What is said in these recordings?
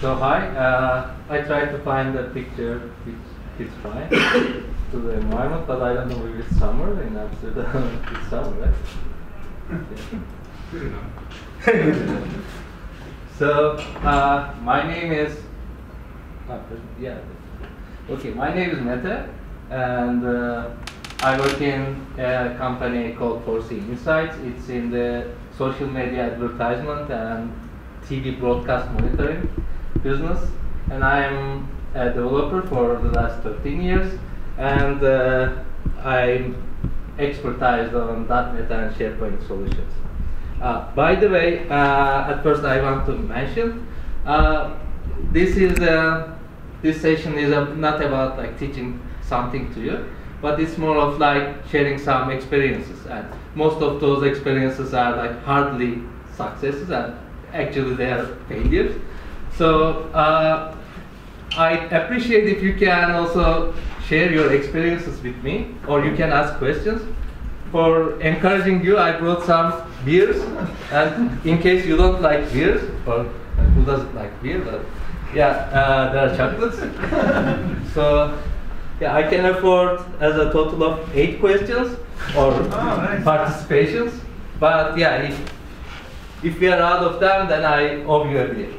So hi, uh, I tried to find a picture which fits fine to the environment, but I don't know if it's summer in Amsterdam. it's summer, right? Good enough. so uh, my name is uh, yeah. Okay, my name is Mete, and uh, I work in a company called 4C Insights. It's in the social media advertisement and TV broadcast monitoring business, and I'm a developer for the last 13 years, and uh, I'm expertise on .NET and SharePoint solutions. Uh, by the way, uh, at first I want to mention uh, this is a, this session is not about like teaching something to you, but it's more of like sharing some experiences, and most of those experiences are like hardly successes, and actually they are failures. So uh, I appreciate if you can also share your experiences with me, or you can ask questions. For encouraging you, I brought some beers, and in case you don't like beers, or who doesn't like beer, but yeah, uh, there are chocolates. so yeah, I can afford as a total of eight questions or nice. participations. But yeah, if, if we are out of time, then I owe you a beer.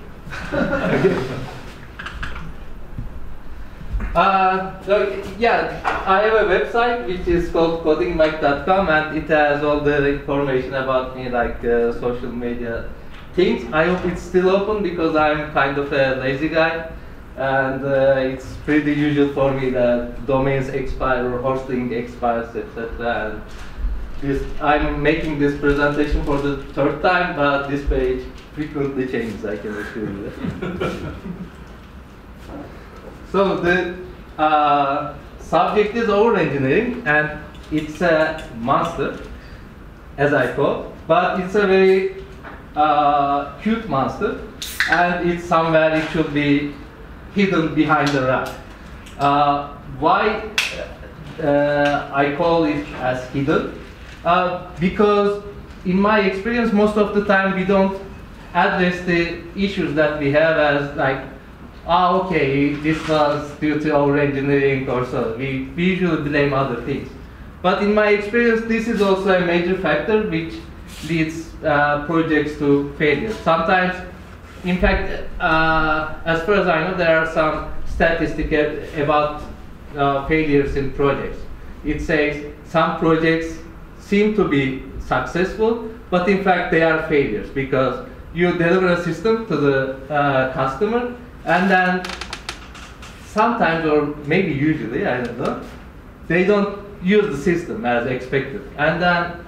Uh, so yeah, I have a website which is called codingmike.com and it has all the information about me like uh, social media things. I hope it's still open because I'm kind of a lazy guy and uh, it's pretty usual for me that domains expire or hosting expires etc. This, I'm making this presentation for the third time but this page frequently changes I can assure you. So the uh, subject is over engineering and it's a monster, as I call, but it's a very uh, cute monster and it's somewhere it should be hidden behind the rock. Uh, why uh, I call it as hidden? Uh, because in my experience, most of the time we don't address the issues that we have as like ah, okay, this was due to over engineering or so. We, usually blame other things. But in my experience, this is also a major factor which leads uh, projects to failure. Sometimes, in fact, uh, as far as I know, there are some statistics about uh, failures in projects. It says some projects seem to be successful, but in fact they are failures because you deliver a system to the uh, customer and then sometimes, or maybe usually, I don't know, they don't use the system as expected. And then,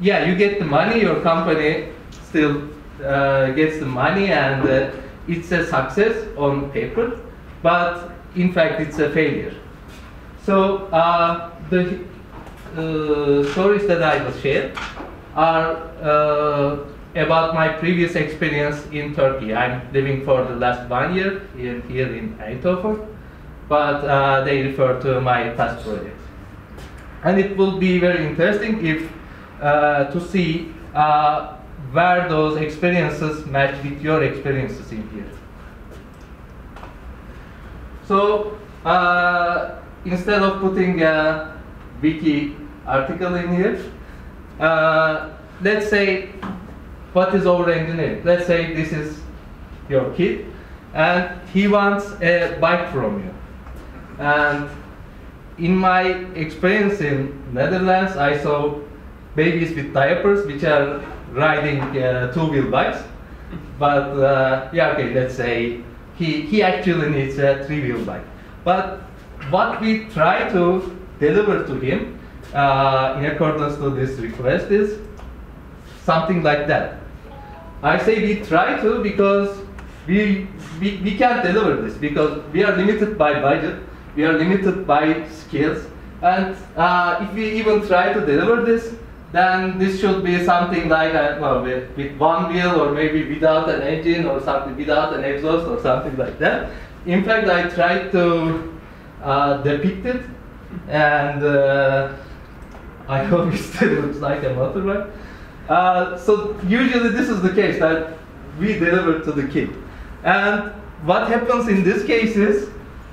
yeah, you get the money, your company still uh, gets the money, and uh, it's a success on paper, but in fact, it's a failure. So, uh, the uh, stories that I will share are uh, about my previous experience in Turkey. I'm living for the last one year in, here in Eindhoven, but uh, they refer to my past projects. And it will be very interesting if uh, to see uh, where those experiences match with your experiences in here. So uh, instead of putting a wiki article in here, uh, let's say what is over engineering? Let's say this is your kid and he wants a bike from you. And in my experience in Netherlands, I saw babies with diapers which are riding uh, two-wheel bikes. But uh, yeah, okay, let's say he, he actually needs a three-wheel bike. But what we try to deliver to him uh, in accordance to this request is something like that. I say we try to because we, we, we can't deliver this because we are limited by budget, we are limited by skills, and uh, if we even try to deliver this, then this should be something like uh, well, with, with one wheel or maybe without an engine or something, without an exhaust or something like that. In fact, I tried to uh, depict it, and uh, I hope it still looks like a motorbike. Uh, so usually this is the case that we deliver to the kid. And what happens in this case is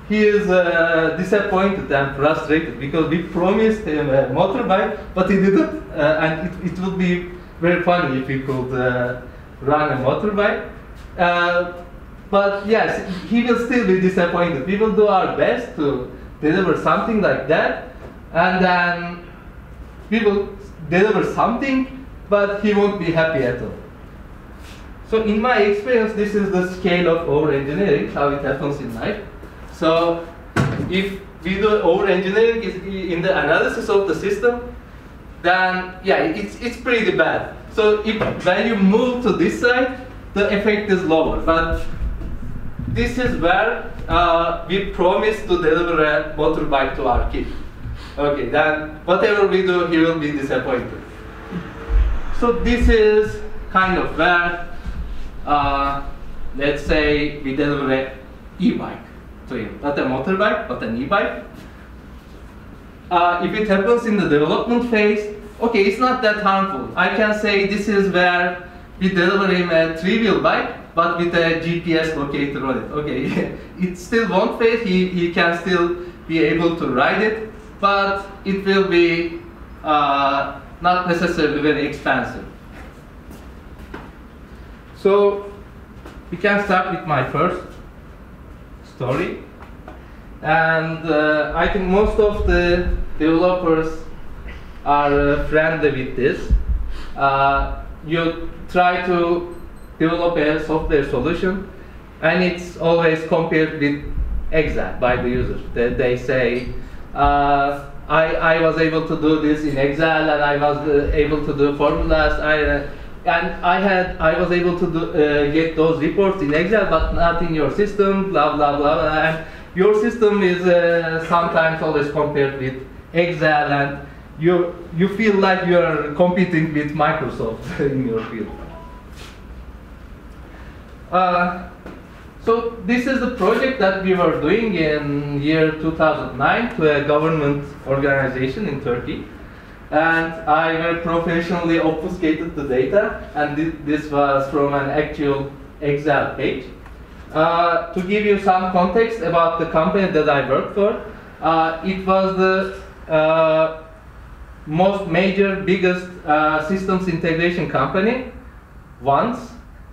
he is uh, disappointed and frustrated because we promised him a motorbike, but he didn't. Uh, and it, it would be very funny if he could uh, run a motorbike. Uh, but yes, he will still be disappointed. We will do our best to deliver something like that, and then we will deliver something, but he won't be happy at all. So in my experience, this is the scale of over-engineering, how it happens in life. So if we do over-engineering in the analysis of the system, then yeah, it's, it's pretty bad. So if when you move to this side, the effect is lower. But this is where uh, we promise to deliver a motorbike to our kid. Okay, then whatever we do, he will be disappointed. So this is kind of where, uh, let's say we deliver an e-bike to him, not a motorbike, but an e-bike. Uh, if it happens in the development phase, okay, it's not that harmful. I can say this is where we deliver him a three-wheel bike, but with a GPS locator on it. Okay, it still won't fail. He, he can still be able to ride it, but it will be uh, not necessarily very expensive. So we can start with my first story. And uh, I think most of the developers are uh, friendly with this. Uh, you try to develop a software solution, and it's always compared with Excel by the user. They, they say, uh, I, I was able to do this in Excel, and I was uh, able to do formulas. I, uh, and I had I was able to do, uh, get those reports in Excel, but not in your system. Blah blah blah. blah. And your system is uh, sometimes always compared with Excel, and you you feel like you are competing with Microsoft in your field. So this is the project that we were doing in year 2009 to a government organization in Turkey. And I very professionally obfuscated the data, and th this was from an actual Excel page. Uh, to give you some context about the company that I worked for, uh, it was the uh, most major, biggest uh, systems integration company once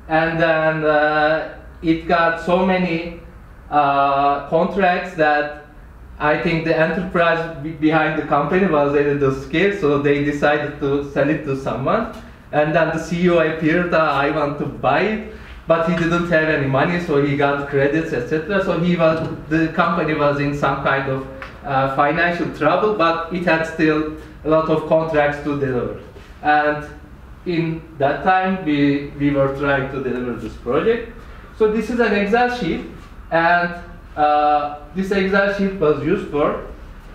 and then uh, it got so many uh, contracts that I think the enterprise behind the company was a little scared, so they decided to sell it to someone. And then the CEO appeared, uh, I want to buy it, but he didn't have any money, so he got credits, etc. So he was, the company was in some kind of uh, financial trouble, but it had still a lot of contracts to deliver. And in that time, we, we were trying to deliver this project. So this is an Excel sheet, and uh, this Excel sheet was used for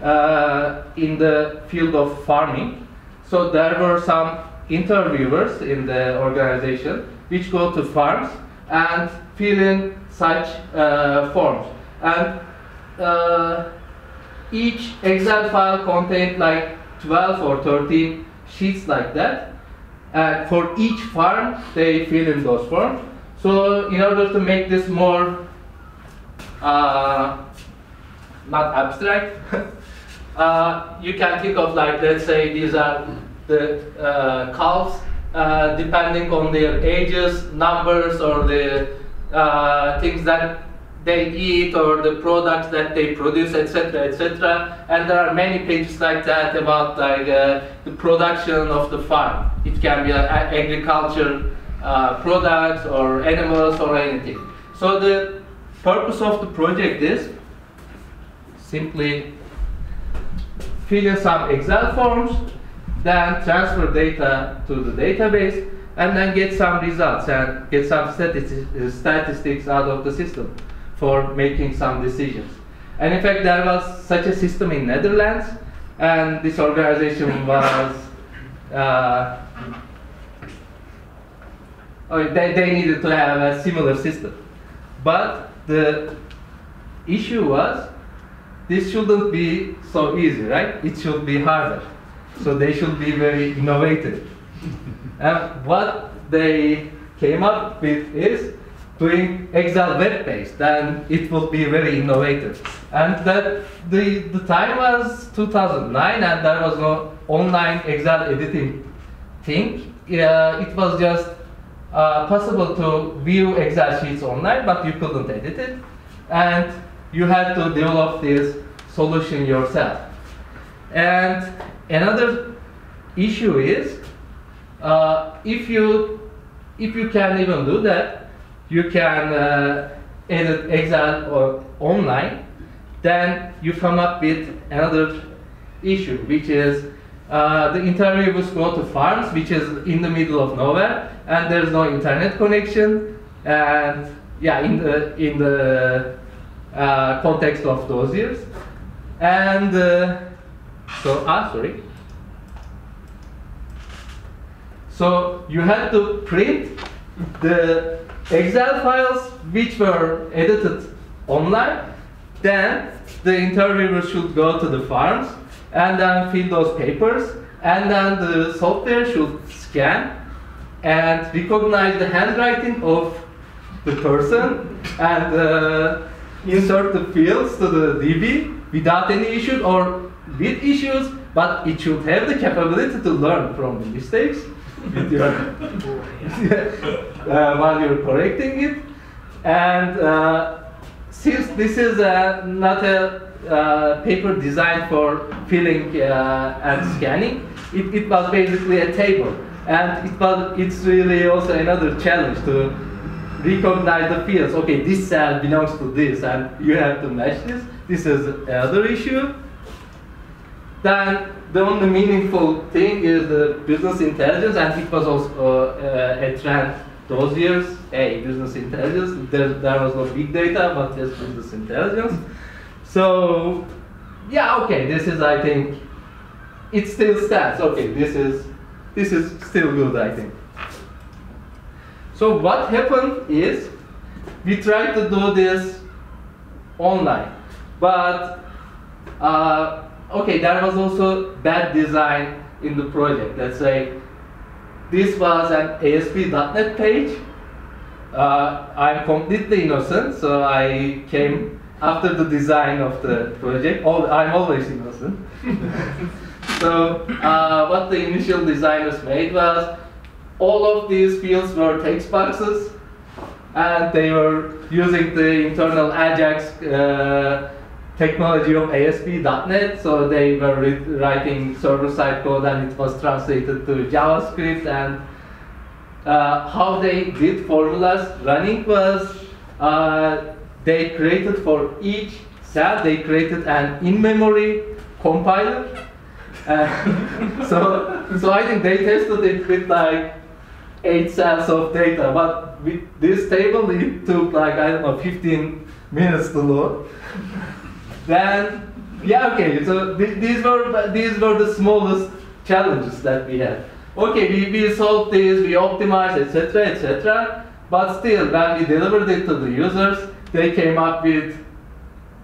uh, in the field of farming. So there were some interviewers in the organization which go to farms and fill in such uh, forms. And uh, each Excel file contained like 12 or 13 sheets like that. And for each farm, they fill in those forms. So in order to make this more uh, not abstract, uh, you can think of like, let's say these are the uh, calves, uh, depending on their ages, numbers, or the uh, things that they eat or the products that they produce, etc., etc. And there are many pages like that about like uh, the production of the farm. It can be agriculture uh, products or animals or anything. So the purpose of the project is simply fill in some Excel forms, then transfer data to the database, and then get some results and get some statistics out of the system for making some decisions. And in fact, there was such a system in Netherlands, and this organization was, uh, oh, they, they needed to have a similar system. But the issue was, this shouldn't be so easy, right? It should be harder. So they should be very innovative. and what they came up with is doing Excel web-based, and it would be very innovative. And that the, the time was 2009 and there was no online Excel editing thing. Uh, it was just uh, possible to view Excel sheets online, but you couldn't edit it. And you had to develop this solution yourself. And another issue is uh, if you if you can even do that, you can uh, edit Excel or online. Then you come up with another issue, which is uh, the interviewers go to farms, which is in the middle of nowhere, and there's no internet connection. And yeah, in the in the uh, context of those years, and uh, so ah sorry. So you had to print the Excel files which were edited online. Then the interviewer should go to the farms and then fill those papers. And then the software should scan and recognize the handwriting of the person and uh, insert the fields to the DB without any issues or with issues, but it should have the capability to learn from the mistakes with your, uh, while you're correcting it. And uh, since this is uh, not a uh, paper designed for filling uh, and scanning, it, it was basically a table. And it was, it's really also another challenge to recognize the fields. Okay, this cell belongs to this, and you have to match this. This is another issue. Then the only meaningful thing is the business intelligence, and it was also uh, a trend those years. Hey, business intelligence. There, there was no big data, but just business intelligence. So, yeah, okay. This is, I think, it still stands. Okay, this is this is still good, I think. So what happened is we tried to do this online, but uh, okay, there was also bad design in the project. Let's say this was an ASP.NET page. Uh, I'm completely innocent, so I came after the design of the project. I'm always innocent. so uh, what the initial designers made was all of these fields were text boxes, and they were using the internal Ajax uh, technology of ASP.NET, so they were writing server-side code and it was translated to JavaScript and uh, how they did formulas running was uh, they created for each cell, they created an in-memory compiler. Uh, so, so I think they tested it with like eight cells of data, but with this table it took like, I don't know, 15 minutes to load. then, yeah, okay, so th these, were, these were the smallest challenges that we had. Okay, we, we solved this, we optimized, etc., etc., but still, when we delivered it to the users, they came up with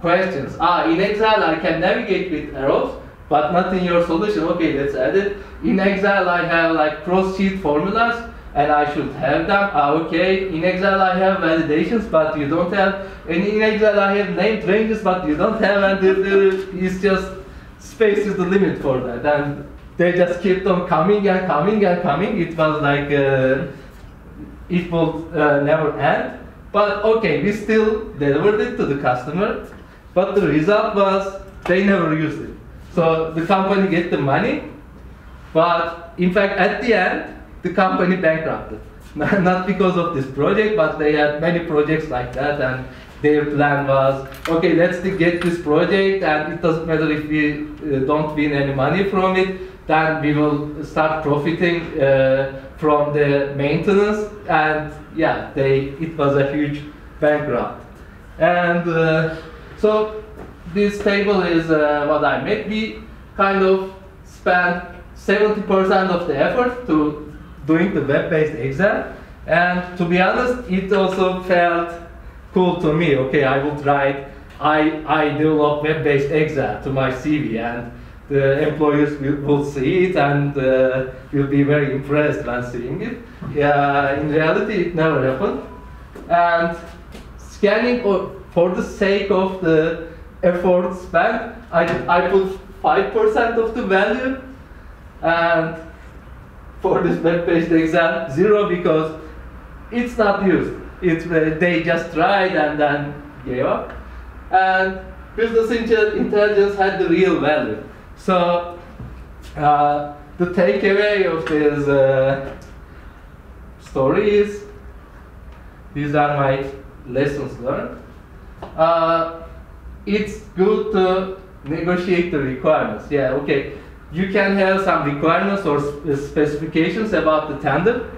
questions. Ah, in Excel I can navigate with arrows, but not in your solution. Okay, let's add it. In Excel I have like cross-sheet formulas, and I should have them. Ah, okay, in Excel I have validations, but you don't have. And in Excel I have named ranges, but you don't have. And is just space is the limit for that. And they just kept on coming and coming and coming. It was like uh, it will uh, never end. But okay, we still delivered it to the customer. But the result was they never used it. So the company get the money, but in fact at the end the company bankrupted. Not because of this project, but they had many projects like that, and their plan was, okay, let's get this project, and it doesn't matter if we uh, don't win any money from it, then we will start profiting uh, from the maintenance, and yeah, they it was a huge bankrupt. And uh, so this table is uh, what I made. We kind of spent 70% of the effort to doing the web-based Excel. And to be honest, it also felt cool to me. Okay, I would write, I, I develop web-based Excel to my CV and the employers will, will see it and uh, will be very impressed when seeing it. Yeah, in reality, it never happened. and scanning for the sake of the effort spent, I, I put 5% of the value and for this web page Excel, zero because it's not used. It's, uh, they just tried and then gave up. And business intelligence had the real value. So uh, the takeaway of this uh, story is these are my lessons learned. Uh, it's good to negotiate the requirements. Yeah, okay. You can have some requirements or specifications about the tender,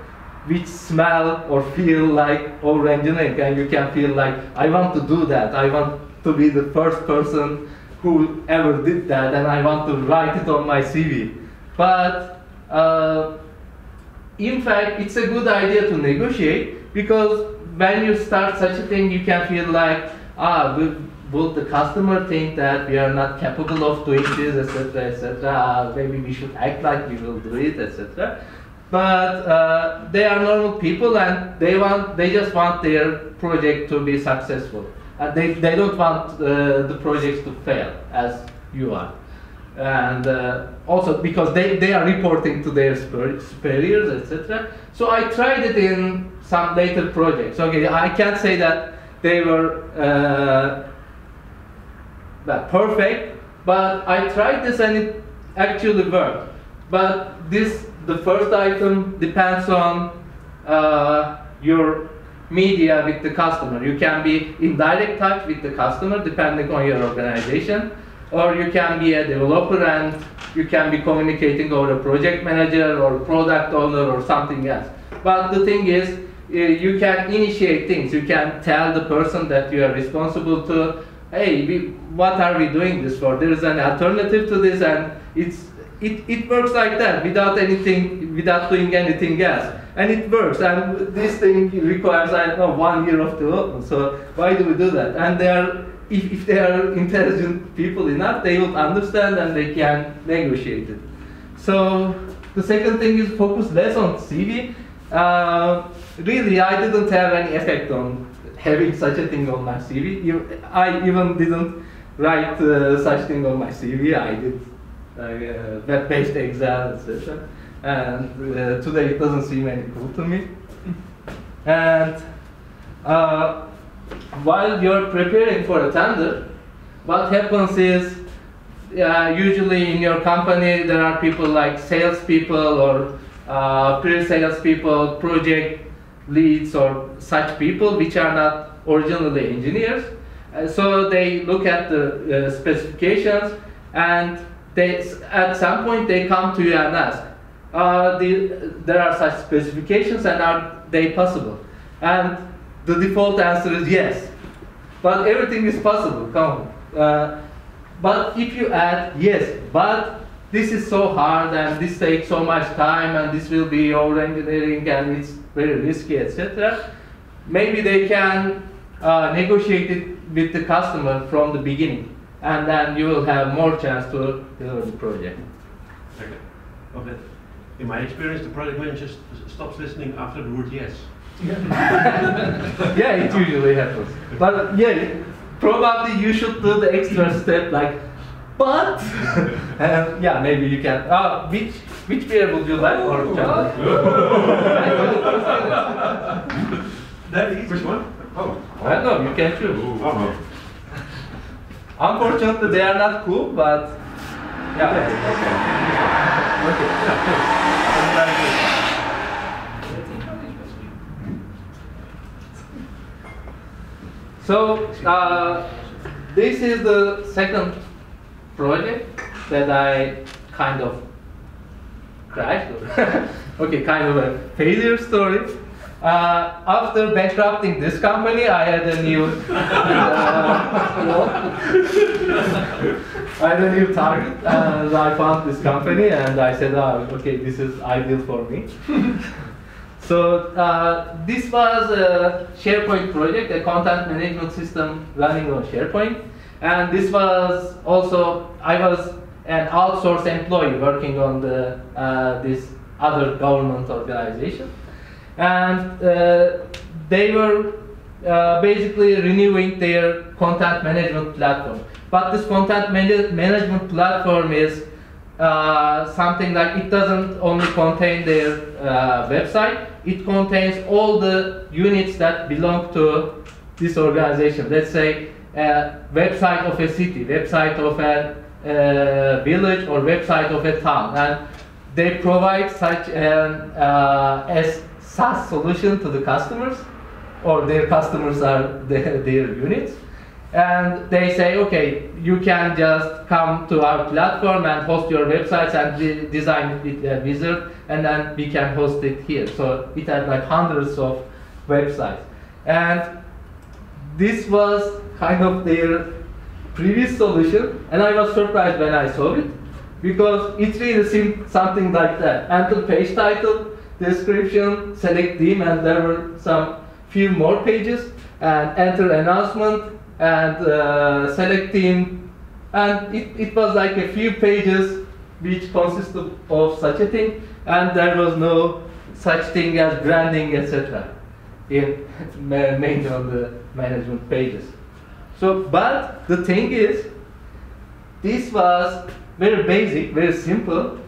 which smell or feel like engineering, and you can feel like I want to do that. I want to be the first person who ever did that, and I want to write it on my CV. But uh, in fact, it's a good idea to negotiate because when you start such a thing, you can feel like, ah, will, the customer think that we are not capable of doing this, etc., etc. Ah, maybe we should act like we will do it, etc. But uh, they are normal people, and they want, they just want their project to be successful. And they, they don't want uh, the projects to fail as you are and uh, also because they, they are reporting to their superiors, etc. So I tried it in some later projects. Okay, I can't say that they were uh, perfect, but I tried this and it actually worked. But this, the first item depends on uh, your media with the customer. You can be in direct touch with the customer depending on your organization, or you can be a developer and you can be communicating over a project manager or product owner or something else. But the thing is, uh, you can initiate things. You can tell the person that you are responsible to, hey, we, what are we doing this for? There is an alternative to this, and it's it, it works like that without anything, without doing anything else. And it works. And this thing requires, I don't know, one year of development. So why do we do that? And they are, if, if they are intelligent people enough, they will understand and they can negotiate it. So the second thing is focus less on CV. Uh, really, I didn't have any effect on having such a thing on my CV. I even didn't write uh, such thing on my CV. I did web-based Excel, etc. And uh, today it doesn't seem any cool to me. And uh, while you're preparing for a tender, what happens is uh, usually in your company there are people like salespeople or uh, pre-sales people, project leads or such people which are not originally engineers. Uh, so they look at the uh, specifications and they, at some point they come to you and ask, uh, the, there are such specifications and are they possible? And the default answer is yes. But everything is possible, come on. Uh, but if you add, yes, but this is so hard and this takes so much time and this will be over engineering and it's very risky, etc., maybe they can uh, negotiate it with the customer from the beginning and then you will have more chance to deliver the project. Okay. Okay. In my experience, the project manager s- stops listening after the word yes. yeah, yeah it usually happens. But yeah, probably you should do the extra step like, but, and yeah, maybe you can. Uh, which which beer would you like or chocolate? That is. Which one? Oh. I don't know. You can choose. Oh. Unfortunately, they are not cool, but yeah. Okay. Yeah, So uh, this is the second project that I kind of crashed. okay, kind of a failure story. Uh, after bankrupting this company, I had a new, uh, I had a new target, and I found this company, and I said, oh, okay, this is ideal for me. So uh, this was a SharePoint project, a content management system running on SharePoint. And this was also, I was an outsourced employee working on the, uh, this other government organization. And uh, they were uh, basically renewing their content management platform. But this content man- management platform is uh, something like it doesn't only contain their uh, website, it contains all the units that belong to this organization. Let's say a website of a city, website of a uh, village, or website of a town. And they provide such an uh, as SaaS solution to the customers, or their customers are their, their units. And they say, okay, you can just come to our platform and host your websites and de- design it with a wizard, and then we can host it here. So it had like hundreds of websites. And this was kind of their previous solution, and I was surprised when I saw it because it really seemed something like that. Enter page title, description, select theme, and there were some few more pages, and enter announcement, and uh, select theme, and it, it was like a few pages which consisted of such a thing, and there was no such thing as branding, etc. in ma- mainly on the management pages. So, but the thing is, this was very basic, very simple,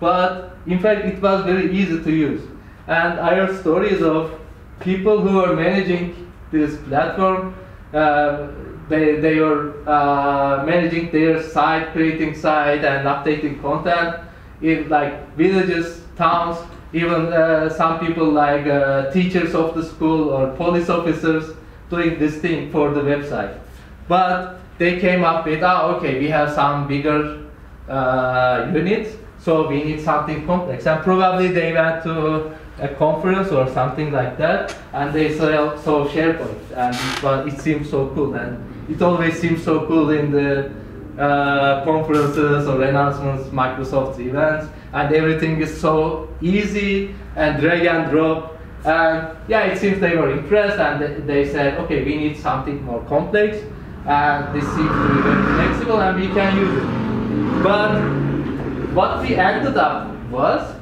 but in fact it was very easy to use. And I heard stories of people who are managing this platform. Uh, they, they were uh, managing their site, creating site and updating content in like villages, towns, even uh, some people like uh, teachers of the school or police officers doing this thing for the website. But they came up with, oh, okay, we have some bigger uh, units, so we need something complex. And probably they went to a conference or something like that, and they saw, saw SharePoint, and it, was, it seemed so cool. And it always seems so cool in the uh, conferences or announcements, Microsoft events, and everything is so easy and drag and drop. And yeah, it seems they were impressed and they- they said, okay, we need something more complex, and this seems to be very flexible and we can use it. But what we ended up was,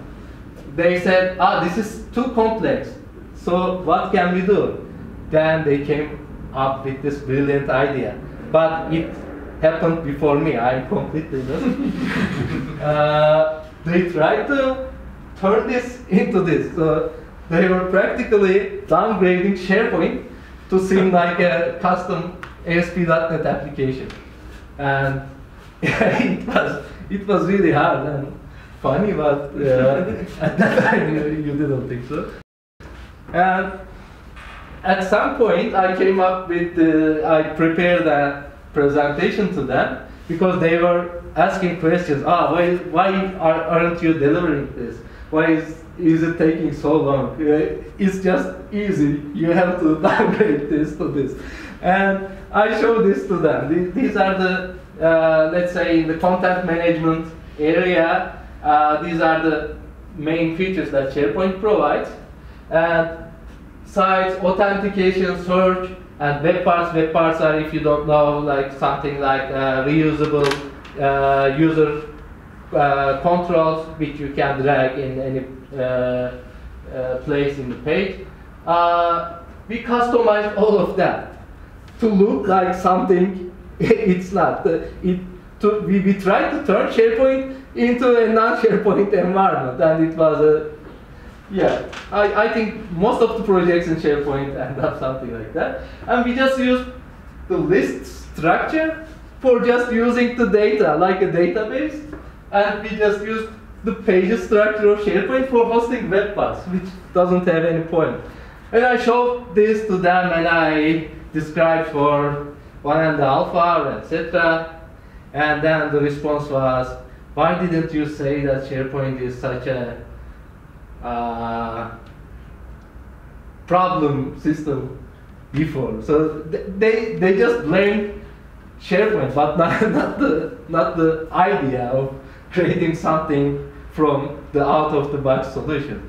they said, ah, this is too complex, so what can we do? Then they came up with this brilliant idea. But it happened before me, I'm completely new. uh, they tried to turn this into this. So they were practically downgrading SharePoint to seem like a custom ASP.NET application. And it was it was really hard and funny, but uh, at that time you, you didn't think so. And at some point, I came up with, uh, I prepared a presentation to them because they were asking questions. Ah, why, why are, aren't you delivering this? Why is, is it taking so long? Uh, it's just easy. You have to downgrade this to this. And I show this to them. These, these are the, uh, let's say, in the content management area, uh, these are the main features that SharePoint provides. And sites, authentication, search, and web parts. Web parts are, if you don't know, like something like uh, reusable uh, user uh, controls, which you can drag in any place in the page. We customized all of that to look like something it's not. It, to, we, we tried to turn SharePoint into a non-SharePoint environment, and it was a yeah, I, I think most of the projects in SharePoint end up something like that. And we just use the list structure for just using the data like a database. And we just use the page structure of SharePoint for hosting web parts, which doesn't have any point. And I showed this to them and I described for one and a half alpha, etc. And then the response was, why didn't you say that SharePoint is such a uh, problem system before. So th- they they just blamed SharePoint, but not, not the not the idea of creating something from the out of the box solution.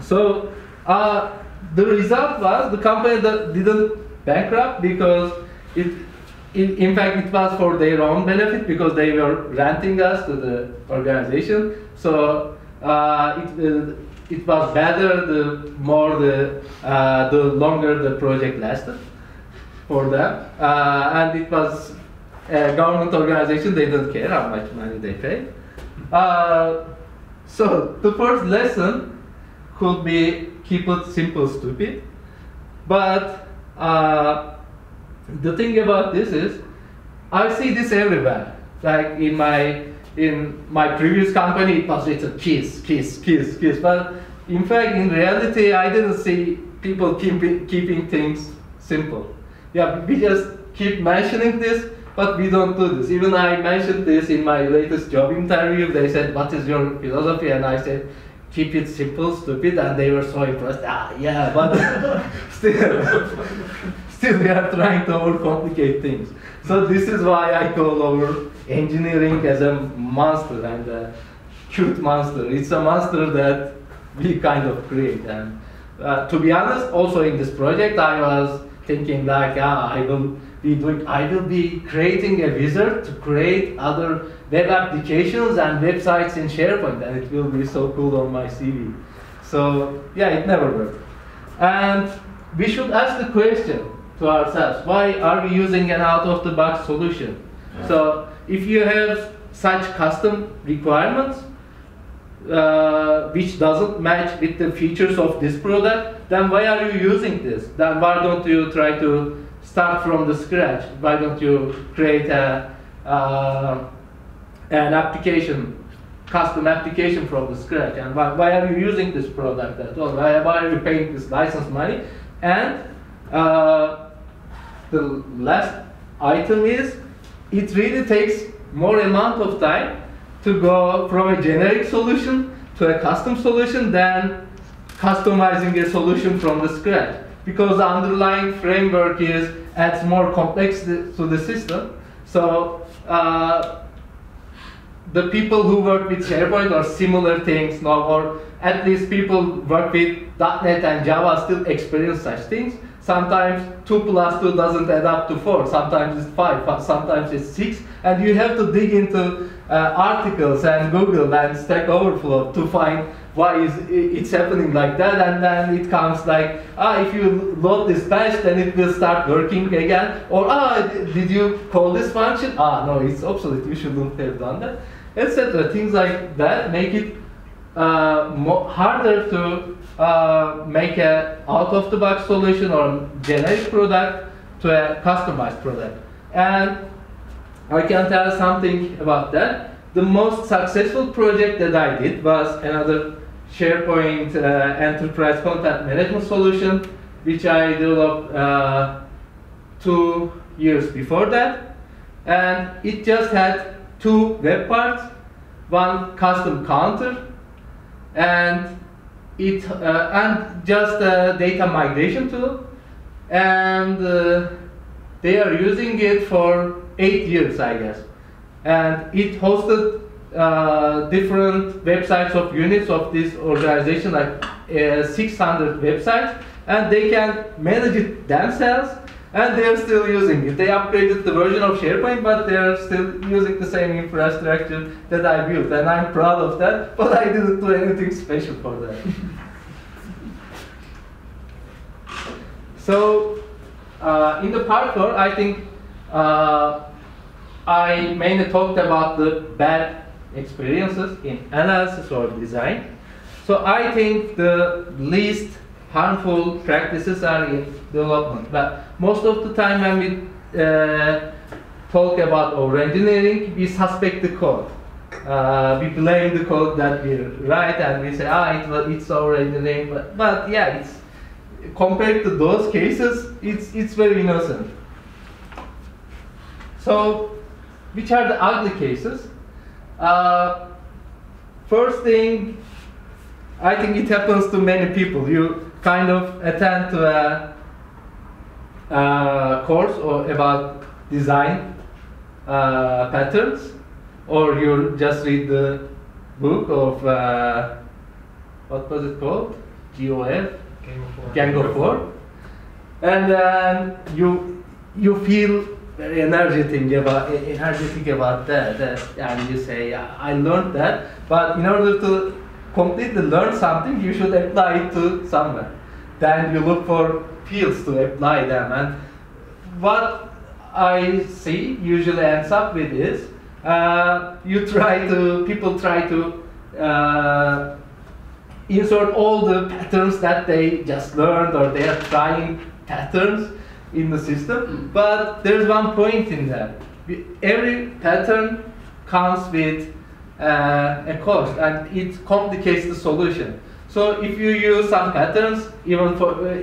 So uh, the result was the company that didn't bankrupt because it, in, in fact, it was for their own benefit because they were renting us to the organization. So uh, it, uh, it was better the more the uh, the longer the project lasted for them, uh, and it was a government organization. They didn't care how much money they paid. Uh, so the first lesson could be keep it simple, stupid. But uh, the thing about this is, I see this everywhere. Like in my in my previous company, it was a kiss, kiss, kiss, kiss. But in fact, in reality, I didn't see people keeping keeping things simple. Yeah, we just keep mentioning this, but we don't do this. Even I mentioned this in my latest job interview. They said, "What is your philosophy?" And I said, "Keep it simple, stupid." And they were so impressed. Ah, yeah, but still, still we are trying to overcomplicate things. So this is why I call over engineering as a monster and a cute monster. It's a monster that we kind of create. And uh, to be honest, also in this project, I was thinking like, ah, I will be doing, I will be creating a wizard to create other web applications and websites in SharePoint, and it will be so cool on my CV. So yeah, it never worked. And we should ask the question to ourselves, why are we using an out-of-the-box solution? So if you have such custom requirements, uh, which doesn't match with the features of this product, then why are you using this? Then why don't you try to start from the scratch? Why don't you create a, uh, an application, custom application from the scratch? And why, why are you using this product at all? Why, why are you paying this license money? And uh, the last item is, it really takes more amount of time to go from a generic solution to a custom solution than customizing a solution from the scratch because the underlying framework is adds more complexity to the system. So uh, the people who work with SharePoint or similar things now, or at least people work with .NET and Java still experience such things. Sometimes 2 plus 2 doesn't add up to 4, sometimes it's 5, sometimes it's 6, and you have to dig into uh, articles and Google and Stack Overflow to find why is it's happening like that, and then it comes like, ah, if you load this patch, then it will start working again, or ah, did you call this function? Ah, no, it's obsolete, you shouldn't have done that, etc. Things like that make it uh, harder to uh, make a out-of-the-box solution or generic product to a customized product. And I can tell something about that. The most successful project that I did was another SharePoint uh, enterprise content management solution, which I developed uh, two years before that. And it just had two web parts, one custom counter, and it uh, and just a data migration tool, and uh, they are using it for eight years, I guess, and it hosted uh, different websites of units of this organization, like uh, 600 websites, and they can manage it themselves. And they are still using it. They upgraded the version of SharePoint, but they are still using the same infrastructure that I built, and I'm proud of that. But I didn't do anything special for that. So uh, in the part four, I think uh, I mainly talked about the bad experiences in analysis or design. So I think the least harmful practices are in development. But most of the time when we uh, talk about over engineering, we suspect the code. Uh, we blame the code that we write and we say, ah, it, it's over engineering. But, but yeah, it's compared to those cases, it's, it's very innocent. So, which are the ugly cases? Uh, first thing, I think it happens to many people. You kind of attend to a, a course or about design uh, patterns, or you just read the book of uh, what was it called? GOF Gang of Four, and then you you feel very energetic about energetic about that, that and you say I learned that, but in order to completely learn something, you should apply it to somewhere. Then you look for fields to apply them. And what I see usually ends up with is uh, you try to, people try to uh, insert all the patterns that they just learned or they are trying patterns in the system. But there's one point in that. Every pattern comes with uh, a cost and it complicates the solution. So if you use some patterns, even for, uh,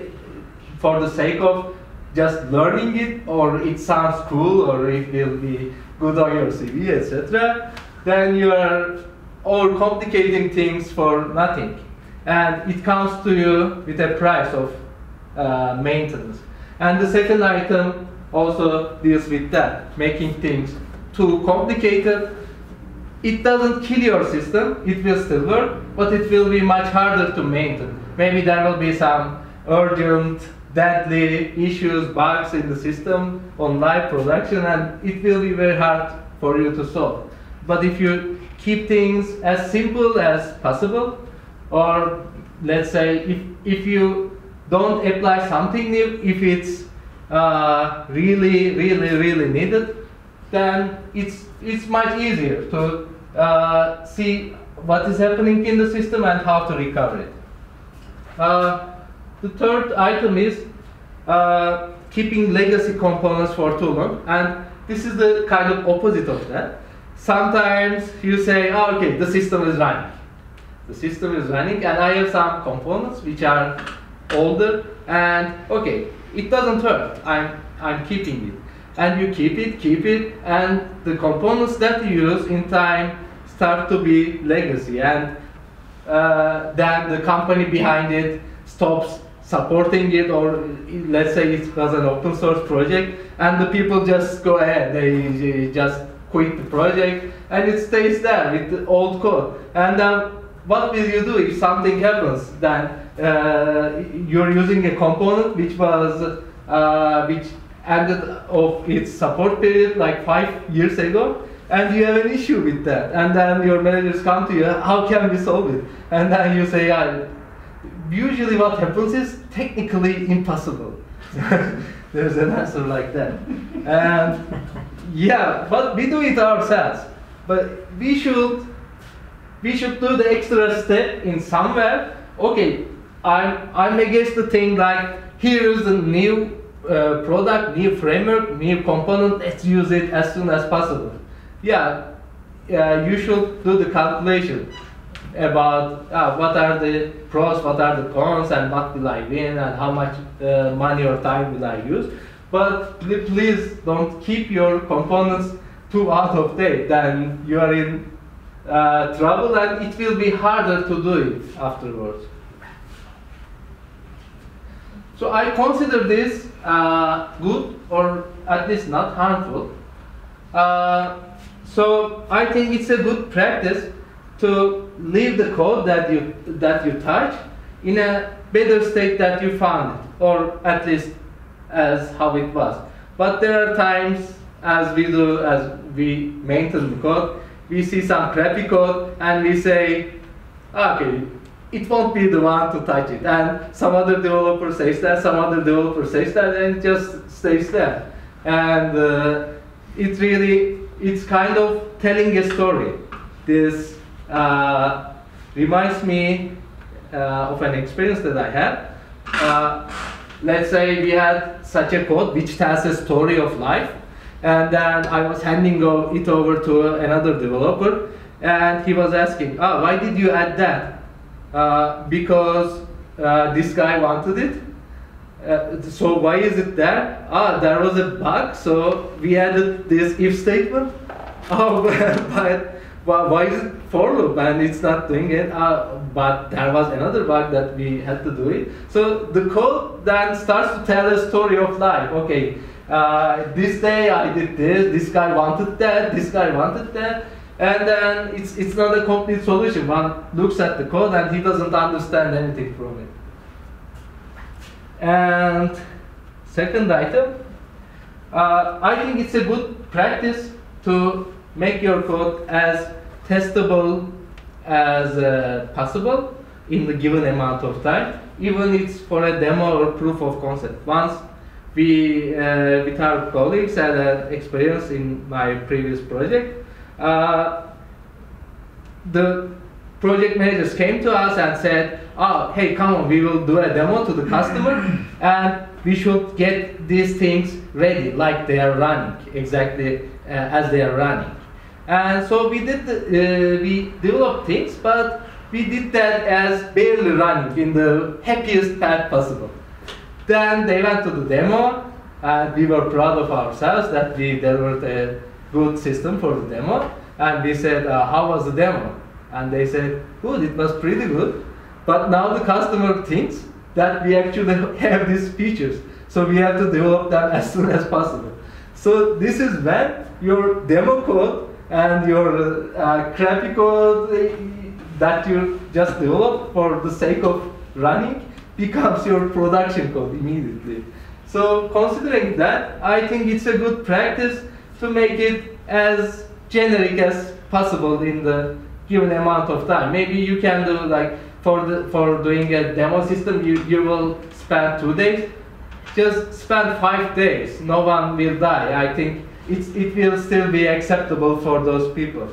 for the sake of just learning it, or it sounds cool, or it will be good on your CV, etc., then you are overcomplicating things for nothing. And it comes to you with a price of uh, maintenance. And the second item also deals with that, making things too complicated. It doesn't kill your system, it will still work, but it will be much harder to maintain. Maybe there will be some urgent, deadly issues, bugs in the system on live production, and it will be very hard for you to solve. But if you keep things as simple as possible, or let's say if, if you don't apply something new, if it's uh, really, really, really needed, then it's, it's much easier to uh, see what is happening in the system and how to recover it. Uh, the third item is uh, keeping legacy components for too long, and this is the kind of opposite of that. Sometimes you say, oh, okay, the system is running. The system is running, and I have some components which are older, and okay, it doesn't hurt. I'm, I'm keeping it. And you keep it, keep it, and the components that you use in time start to be legacy. And uh, then the company behind it stops supporting it, or let's say it was an open source project, and the people just go ahead, they just quit the project, and it stays there with the old code. And um, what will you do if something happens? Then uh, you're using a component which was uh, which ended of its support period like five years ago, and you have an issue with that, and then your managers come to you, how can we solve it? And then you say, yeah, usually what happens is technically impossible. There's an answer like that. And yeah, but we do it ourselves. But we should we should do the extra step in somewhere. Okay, I'm I'm against the thing like here is a new uh, product, new framework, new component. Let's use it as soon as possible. Yeah, uh, you should do the calculation about uh, what are the pros, what are the cons, and what will I win, and how much uh, money or time will I use. But please don't keep your components too out of date. Then you are in uh, trouble, and it will be harder to do it afterwards. So I consider this uh, good or at least not harmful. Uh, so I think it's a good practice to leave the code that you that you touch in a better state that you found it, or at least as how it was. But there are times, as we do, as we maintain the code, we see some crappy code and we say, okay, it won't be the one to touch it. And some other developer says that, some other developer says that, and it just stays there. And uh, it's really, it's kind of telling a story. This uh, reminds me uh, of an experience that I had. Uh, let's say we had such a code which tells a story of life, and then I was handing it over to another developer, and he was asking, oh, why did you add that? Uh, because uh, this guy wanted it. Uh, so why is it there? Ah, there was a bug, so we added this if statement. Oh, but why is it for loop and it's not doing it? Uh, but there was another bug that we had to do it. So the code then starts to tell a story of life. Okay, uh, this day I did this, this guy wanted that, this guy wanted that and then it's, it's not a complete solution. One looks at the code and he doesn't understand anything from it. And second item, uh, I think it's a good practice to make your code as testable as uh, possible in the given amount of time, even if it's for a demo or proof of concept. Once we, uh, with our colleagues, had an experience in my previous project. Uh, the project managers came to us and said, oh, hey, come on, we will do a demo to the customer and we should get these things ready like they are running, exactly uh, as they are running. And so we did, the, uh, we developed things, but we did that as barely running in the happiest path possible. Then they went to the demo, and we were proud of ourselves that we delivered a good system for the demo. And we said, uh, how was the demo? And they said, good, it was pretty good. But now the customer thinks that we actually have these features. So we have to develop them as soon as possible. So this is when your demo code and your uh, crappy code that you just develop for the sake of running becomes your production code immediately. So considering that, I think it's a good practice to make it as generic as possible in the given amount of time. Maybe you can do like for the for doing a demo system, you, you will spend two days. Just spend five days. No one will die. I think it's, it will still be acceptable for those people.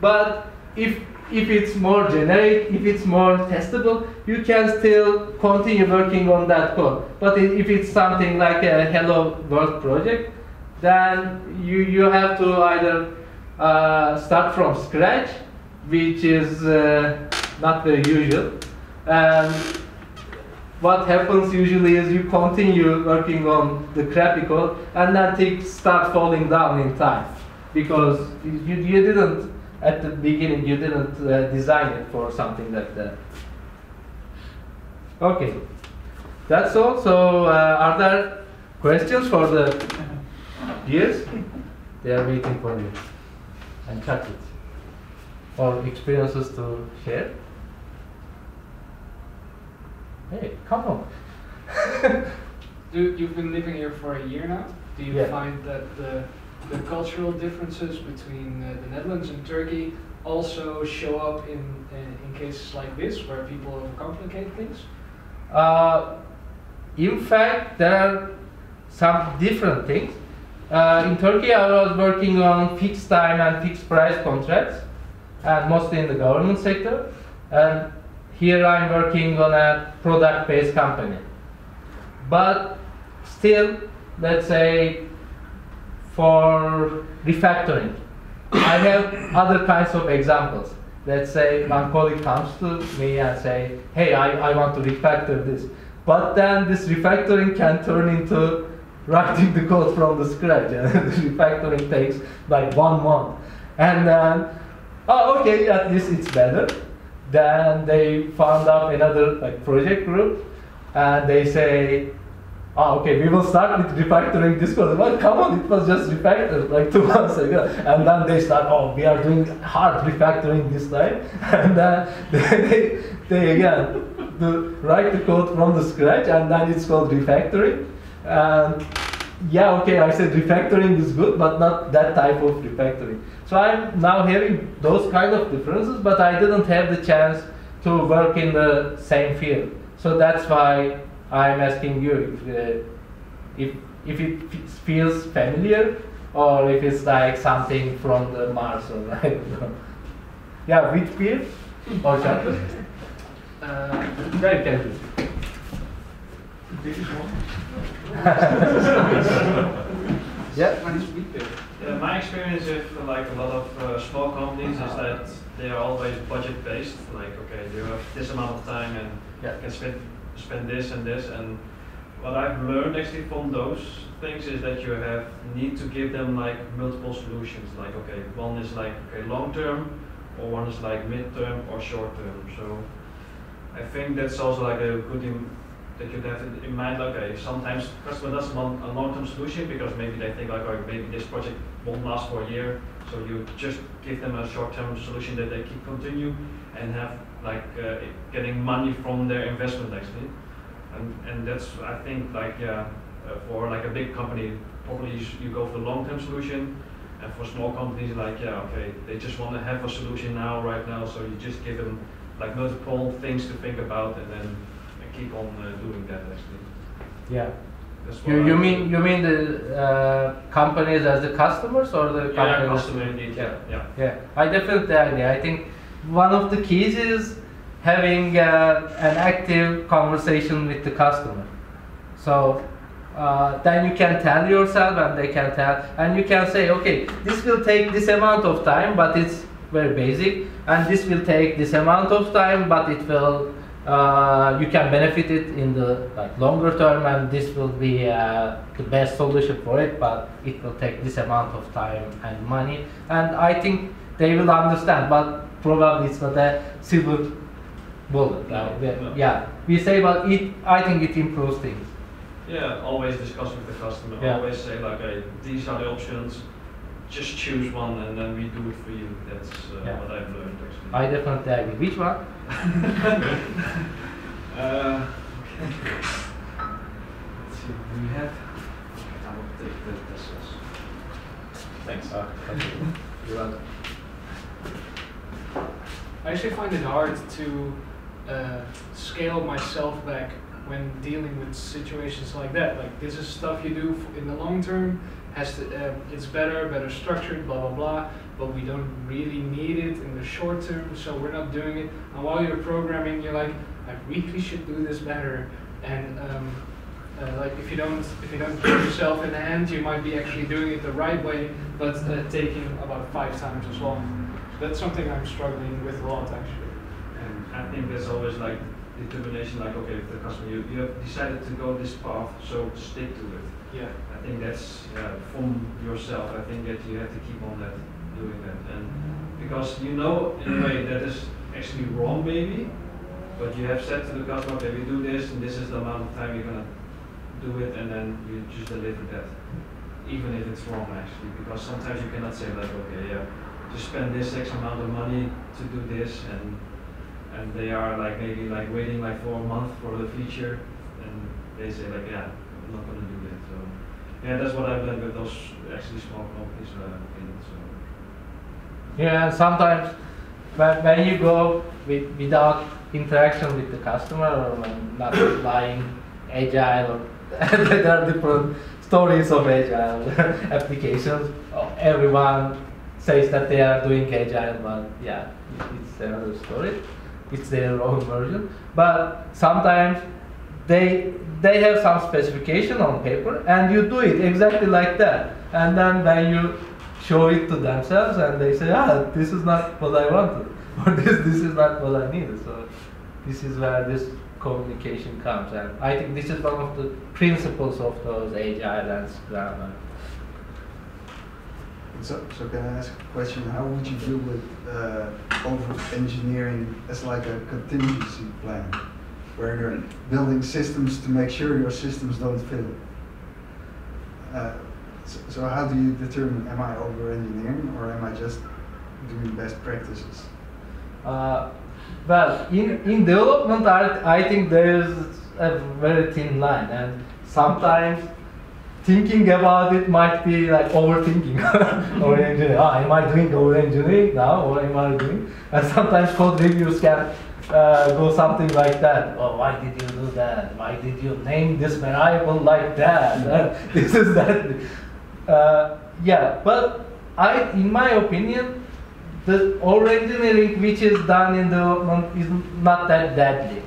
But if if it's more generic, if it's more testable, you can still continue working on that code. But if it's something like a Hello World project, then you, you have to either uh, start from scratch, which is uh, not very usual. And what happens usually is you continue working on the crappy code and then things start falling down in time because you, you didn't at the beginning you didn't uh, design it for something like that. Okay, that's all. So uh, are there questions for the peers? They are waiting for you and chat it or experiences to share. Hey, come on. Do, you've been living here for a year now. Do you Yeah. find that the, the cultural differences between uh, the Netherlands and Turkey also show up in, in, in cases like this, where people overcomplicate things? Uh, in fact, there are some different things. Uh, in Turkey, I was working on fixed time and fixed price contracts, and mostly in the government sector. And here I'm working on a product-based company. But still, let's say, for refactoring, I have other kinds of examples. Let's say one colleague comes to me and say, hey, I, I want to refactor this. But then this refactoring can turn into writing the code from the scratch. And the refactoring takes like one month. And then, oh, okay, at least it's better. Then they found out another like project group and they say, Oh, okay, we will start with refactoring this code. Well, come on, it was just refactored like two months ago. And then they start, oh, we are doing hard refactoring this time. And then uh, they, they again do, write the code from the scratch, and then it's called refactoring. And yeah, okay, I said refactoring is good, but not that type of refactoring. So I'm now having those kind of differences, but I didn't have the chance to work in the same field. So that's why I'm asking you if, uh, if, if it feels familiar or if it's like something from the Mars or I don't know. Yeah, which field or chapter? Uh, Very can Yeah. Yeah, my experience with uh, like a lot of uh, small companies is that they are always budget based. Like, okay, you have this amount of time and Yeah. you can spend spend this and this. And what I've learned actually from those things is that you have need to give them like multiple solutions. Like, okay, one is like okay long term, or one is like mid term or short term. So I think that's also like a good in, that you have in- in mind. Okay, sometimes customer doesn't want a long-term solution because maybe they think like, oh, maybe this project won't last for a year. So you just give them a short-term solution that they keep continue and have like uh, getting money from their investment actually. And and that's I think like yeah, uh, for like a big company, probably you, you go for the long-term solution. And for small companies, like yeah, okay, they just want to have a solution now, right now. So you just give them like multiple things to think about, and then and keep on uh, doing that. Actually, Yeah. You, you mean you mean the uh, companies as the customers or the yeah, companies? customer indeed. Yeah, yeah. Yeah, I definitely agree. I think one of the keys is having uh, an active conversation with the customer. So uh, then you can tell yourself, and they can tell, and you can say, okay, this will take this amount of time, but it's very basic, and this will take this amount of time, but it will. Uh, you can benefit it in the like longer term, and this will be uh, the best solution for it. But it will take this amount of time and money, and I think they will understand. But probably it's not a silver bullet. No, Uh, no. Yeah, we say, but it. I think it improves things. Yeah, always discuss with the customer. Yeah. Always say like, hey, these are the options. Just choose one, and then we do it for you. That's uh, Yeah. what I've learned actually. I definitely agree. Which one? Uh. Let's see what we have. I will take the Teslas. Thanks. Uh, thank you. You're welcome. I actually find it hard to uh, scale myself back when dealing with situations like that. Like this is stuff you do in the long term. Has to, um, it's better, better structured, blah blah blah. But we don't really need it in the short term, so we're not doing it. And while you're programming, you're like, I really should do this better. And um, uh, like if you don't if you don't keep yourself in the hand, you might be actually doing it the right way, but uh, taking about five times as long. That's something I'm struggling with a lot actually. And I think there's always like determination, like okay, if the customer you, you have decided to go this path, so stick to it. Yeah. I think that's yeah, from yourself. I think that you have to keep on that, doing that, and because you know in a way that is actually wrong, maybe, but you have said to the customer, okay, we do this, and this is the amount of time you're gonna do it, and then you just deliver that, even if it's wrong actually, because sometimes you cannot say like, okay, yeah, just spend this X amount of money to do this, and and they are like maybe like waiting like for a month for the feature, and they say like, yeah, I'm not gonna do that. So yeah, that's what I've learned with those actually small companies. Uh, in, so Yeah, sometimes when, when you go with, without interaction with the customer or when not applying agile or there are different stories of agile applications. Oh, Everyone says that they are doing agile, but yeah, it's another story. It's their own version. But sometimes they they have some specification on paper and you do it exactly like that. And then when you show it to themselves and they say, ah, this is not what I wanted, or this this is not what I needed. So this is where this communication comes, and I think this is one of the principles of those agile and Scrum. So, so can I ask a question? How would you deal with uh, over engineering as like a contingency plan, where you're building systems to make sure your systems don't fail? Uh, so, so how do you determine am I over engineering or am I just doing best practices? Uh, well, in, in development, I, I think there is a very thin line, and sometimes thinking about it might be like overthinking over engineering. Ah, am I doing over engineering now, or am I doing? And sometimes code reviews can uh, go something like that. Oh, why did you do that? Why did you name this variable like that? This is that. Uh, yeah, but I, in my opinion, the over engineering which is done in development is not that deadly.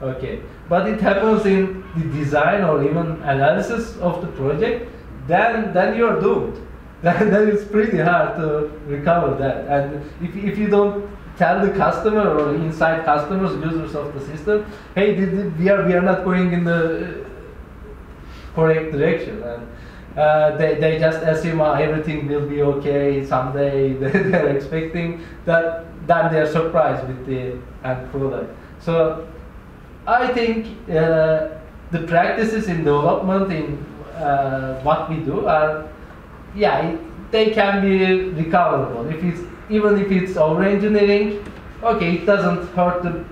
Okay, but it happens in the design or even analysis of the project, then then you're doomed. Then, then it's pretty hard to recover that. And if, if you don't tell the customer or inside customers, users of the system, hey, we are we are not going in the correct direction. And uh, they, they just assume uh, everything will be okay someday. They're expecting that, then they're surprised with the end product. So I think uh, the practices in development in uh, what we do are, yeah, it, they can be recoverable. If it's even if it's over engineering, okay, it doesn't hurt the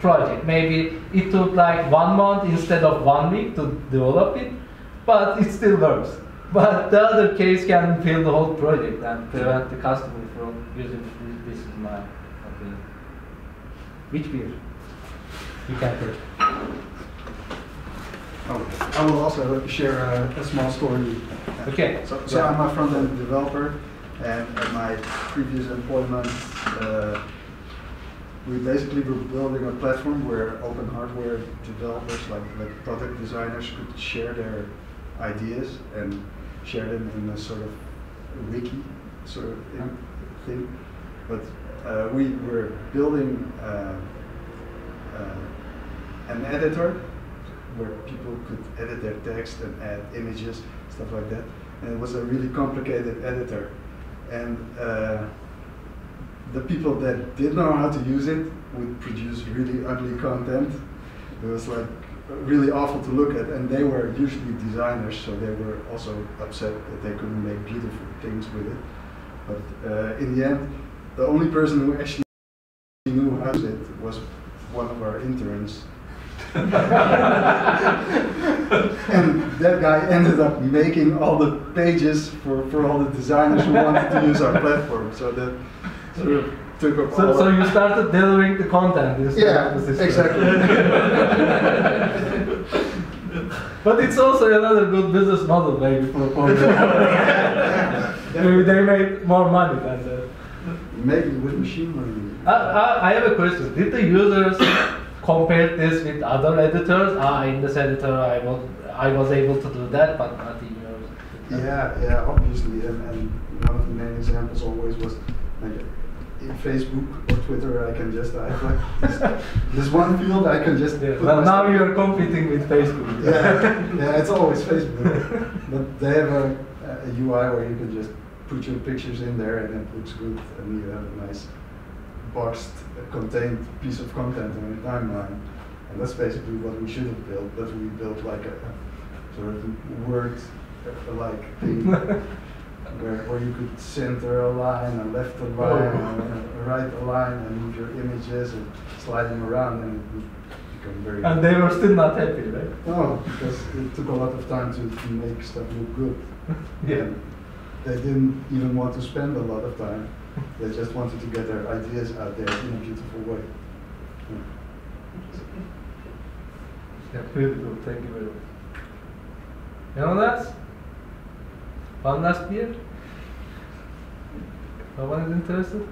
project. Maybe it took like one month instead of one week to develop it, but it still works. But the other case can fail the whole project and prevent the customer from using this. This is my opinion. Which beer? You. Oh, I will also share a, a small story. Okay. So, so I'm a front-end developer, and at my previous employment, uh, we basically were building a platform where open hardware developers, like, like product designers, could share their ideas and share them in a sort of wiki sort of thing. But uh, we were building uh, uh, an editor where people could edit their text and add images, stuff like that. And it was a really complicated editor. And uh, the people that did know how to use it would produce really ugly content. It was like really awful to look at, and they were usually designers, so they were also upset that they couldn't make beautiful things with it. But uh, in the end, the only person who actually knew how to use it was one of our interns. and that guy ended up making all the pages for, for all the designers who wanted to use our platform. So that sort of took up So, so you started delivering the content Yeah, exactly. but it's also another good business model maybe for Portugal. maybe they made more money than that. Maybe with machine learning. I, I, I have a question. Did the users compare this with other editors? Ah, in this editor I was I was able to do that, but not in yours. Yeah, yeah, obviously, and, and one of the main examples always was like in Facebook or Twitter, I can just I have like this, this one field I can just. Yeah, well, now you're competing with Facebook. Yeah, yeah, it's always Facebook, but they have a, a UI where you can just put your pictures in there and it looks good, and you have a nice uh, contained piece of content on your timeline. And that's basically what we should have built, but we built like a, a sort of word-like thing where, where you could center align, a left align, a, a right align, and move your images and slide them around, and it would become very. and they were still not happy, right? No, because it took a lot of time to, to make stuff look good. Yeah. And they didn't even want to spend a lot of time. They just wanted to get their ideas out there in a beautiful way. Yeah, good. Thank you very much. Anyone else? One last beer? No one is interested?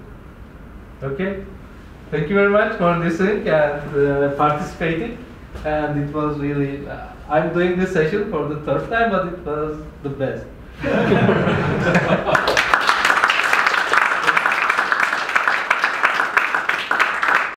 Okay. Thank you very much for listening and uh, participating. And it was really, uh, I'm doing this session for the third time, but it was the best.